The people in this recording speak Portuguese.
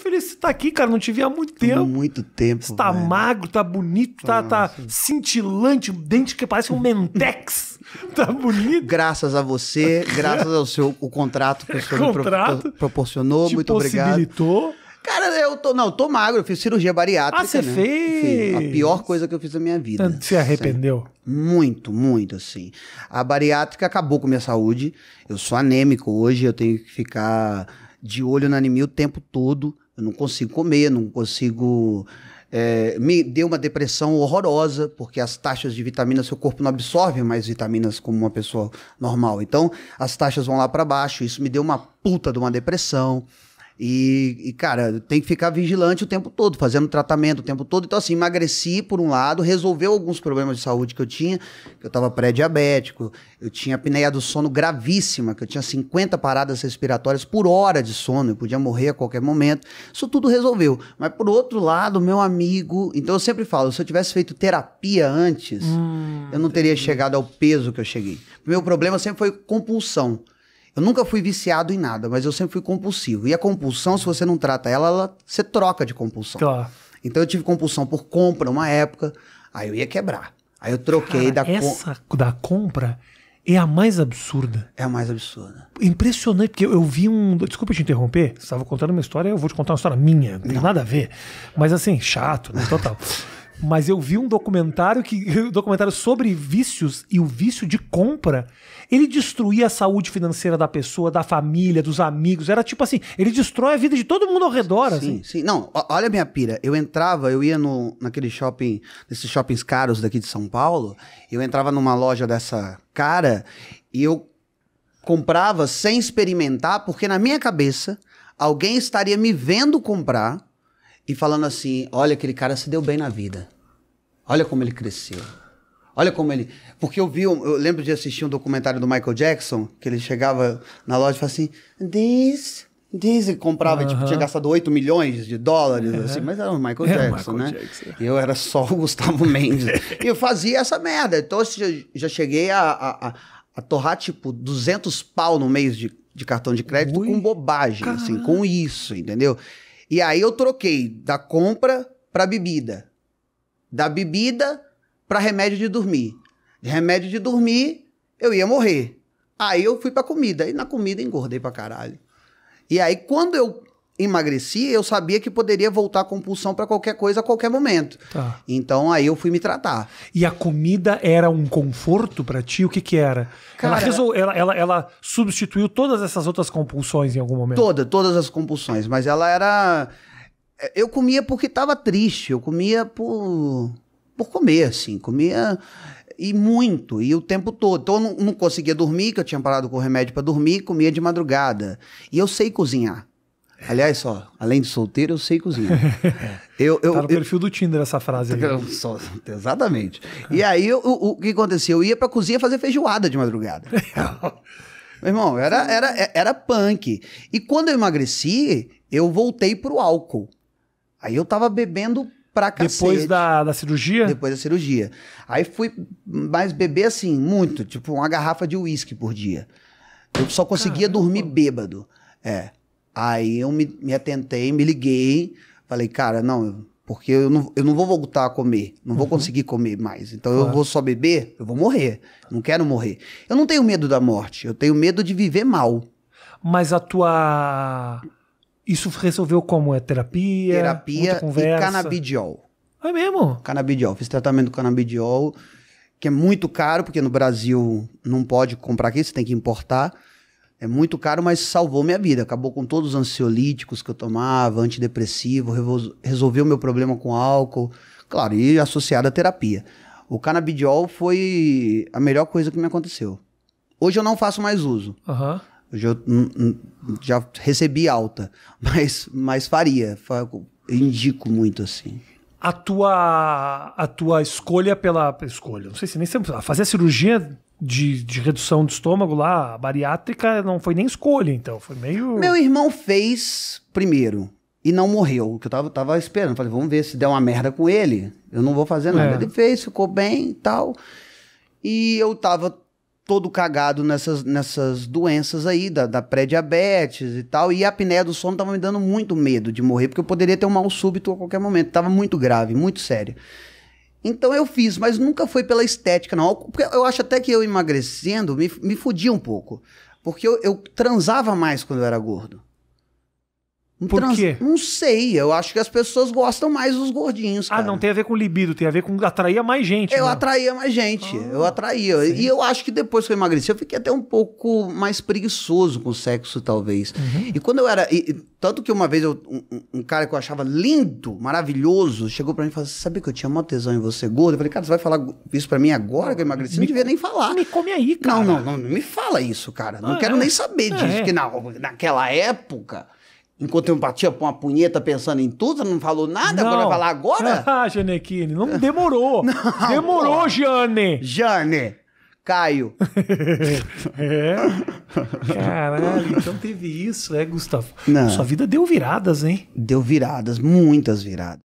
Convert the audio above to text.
muito feliz de estar aqui, cara. Não te vi há muito tempo. Muito tempo. Você tá velho. magro, tá bonito, tá, tá cintilante, dente que parece um mentex. tá bonito. Graças a você, graças ao seu o contrato que o senhor me pro- Contrato. pro- proporcionou. Te muito obrigado. Cara, eu tô. Não, eu tô magro, eu fiz cirurgia bariátrica. Ah, você né? fez? Fiz. A pior coisa que eu fiz na minha vida. Se arrependeu. Muito, muito, assim. A bariátrica acabou com minha saúde. Eu sou anêmico hoje, eu tenho que ficar de olho na anemia o tempo todo. Eu não consigo comer, não consigo. é, me deu uma depressão horrorosa, porque as taxas de vitamina, seu corpo não absorve mais vitaminas como uma pessoa normal. Então, as taxas vão lá para baixo. Isso me deu uma puta de uma depressão. E, e, cara, tem que ficar vigilante o tempo todo, fazendo tratamento o tempo todo. Então, assim, emagreci por um lado, resolveu alguns problemas de saúde que eu tinha, que eu tava pré-diabético, eu tinha apneia do sono gravíssima, que eu tinha 50 paradas respiratórias por hora de sono, eu podia morrer a qualquer momento. Isso tudo resolveu. Mas, por outro lado, meu amigo. Então, eu sempre falo, se eu tivesse feito terapia antes, eu não teria chegado ao peso que eu cheguei. Meu problema sempre foi compulsão. Eu nunca fui viciado em nada, mas eu sempre fui compulsivo. E a compulsão, se você não trata ela, ela você troca de compulsão. Claro. Então eu tive compulsão por compra uma época, aí eu ia quebrar. Aí eu troquei Cara, da com... essa da compra é a mais absurda. É a mais absurda. Impressionante, porque eu vi um. Desculpa te interromper, você estava contando uma história, eu vou te contar uma história minha, não tem nada a ver. Mas assim, chato, né? Total. Mas eu vi um documentário que. Um documentário sobre vícios e o vício de compra. Ele destruía a saúde financeira da pessoa, da família, dos amigos. Era tipo assim, ele destrói a vida de todo mundo ao redor, assim. Sim, sim. Não, olha a minha pira. Eu entrava, eu ia no, naquele shopping, nesses shoppings caros daqui de São Paulo, eu entrava numa loja dessa cara e eu comprava sem experimentar, porque na minha cabeça alguém estaria me vendo comprar e falando assim: olha, aquele cara se deu bem na vida. Olha como ele cresceu. Olha como ele. Porque eu vi, eu lembro de assistir um documentário do Michael Jackson, que ele chegava na loja e falava assim: This. This, e comprava, tipo, tinha gastado 8 milhões de dólares, assim, mas era o Michael É, o Jackson, Michael né? Jackson. E eu era só o Gustavo Mendes. e eu fazia essa merda. Então eu já, cheguei a, a, a- a torrar, tipo, 200 pau no mês de, de cartão de crédito Ui. com bobagem, assim, com isso, entendeu? E aí eu troquei da compra pra bebida. Da bebida pra remédio de dormir. De remédio de dormir, eu ia morrer. Aí eu fui pra comida. E na comida engordei pra caralho. E aí, quando eu emagreci, eu sabia que poderia voltar a compulsão pra qualquer coisa a qualquer momento. Tá. Então aí eu fui me tratar. E a comida era um conforto pra ti? O que que era? ela, Cara- resol... ela, ela, ela substituiu todas essas outras compulsões em algum momento? Toda, todas as compulsões. Mas ela era. Eu comia porque tava triste. Eu comia por. por comer, assim. Comia. E muito, e o tempo todo. Então eu não, não conseguia dormir, que eu tinha parado com o remédio pra dormir, comia de madrugada. E eu sei cozinhar. Aliás, só, além de solteiro, eu sei cozinhar. eu, eu, Tá no eu- perfil do Tinder essa frase aí. Eu só- exatamente. E aí, eu- o, o que acontecia? Eu ia pra cozinha fazer feijoada de madrugada. Meu irmão, era, era, era punk. E quando eu emagreci, eu voltei pro álcool. Aí eu tava bebendo pra cacete. Depois da, da cirurgia? Depois da cirurgia. Aí fui mais beber assim, muito. Tipo, uma garrafa de uísque por dia. Eu só conseguia dormir bêbado. É. Aí eu me, me atentei, me liguei. Falei, cara, não, eu- porque eu não, eu não vou voltar a comer. Não vou conseguir comer mais. Então eu Uhum. Claro. vou só beber, eu vou morrer. Não quero morrer. Eu não tenho medo da morte. Eu tenho medo de viver mal. Mas a tua. Isso resolveu como? É terapia? Terapia e canabidiol. É mesmo? Canabidiol. Fiz tratamento com canabidiol, que é muito caro, porque no Brasil não pode comprar aqui, você tem que importar. É muito caro, mas salvou minha vida. Acabou com todos os ansiolíticos que eu tomava, antidepressivo, resolveu meu problema com álcool. Claro, e associado à terapia. O canabidiol foi a melhor coisa que me aconteceu. Hoje eu não faço mais uso. Aham. Hoje eu já recebi alta, mas, mas faria. Fa- Indico muito assim. A tua, a tua escolha pela. Escolha, não sei se nem sempre. Fazer a cirurgia de, de redução do estômago lá, bariátrica, não foi nem escolha, então. Foi meio. Meu irmão fez primeiro e não morreu, que eu tava, tava esperando. Falei, vamos ver se der uma merda com ele. Eu não vou fazer nada. É. Ele fez, ficou bem e tal. E eu tava todo cagado nessas, nessas doenças aí, da, da pré-diabetes e tal. E a apneia do sono tava me dando muito medo de morrer, porque eu poderia ter um mal súbito a qualquer momento. Tava muito grave, muito sério. Então eu fiz, mas nunca foi pela estética, não. Porque eu acho até que eu emagrecendo me, me fudia um pouco. Porque eu, eu transava mais quando eu era gordo. Por Trans- quê? Não sei, eu acho que as pessoas gostam mais dos gordinhos, Ah, cara. não tem a ver com libido, tem a ver com atrair mais gente. Eu né? atraía mais gente, eu atraía. E eu acho que depois que eu emagreci, eu fiquei até um pouco mais preguiçoso com o sexo, talvez. E quando eu era. e- tanto que uma vez eu- um, um- cara que eu achava lindo, maravilhoso, chegou pra mim e falou: Você sabia que eu tinha mó tesão em você gordo? Eu falei, cara, você vai falar isso pra mim agora que eu emagreci? Não devia nem falar. Me come aí, cara. Não, não, não, não me fala isso, cara. Não Ah, quero é? nem saber disso. É. Porque na, naquela época, enquanto eu batia uma punheta pensando em tudo, você não falou nada, agora vai falar agora? Ah, Janequine, não demorou. demorou, pô. Jane. Jane, Caio. É. Caralho, então teve isso, é, Gustavo? Não. Sua vida deu viradas, hein? Deu viradas, muitas viradas.